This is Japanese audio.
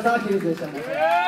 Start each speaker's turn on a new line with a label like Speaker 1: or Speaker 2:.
Speaker 1: ザ・ヒルズでしたね。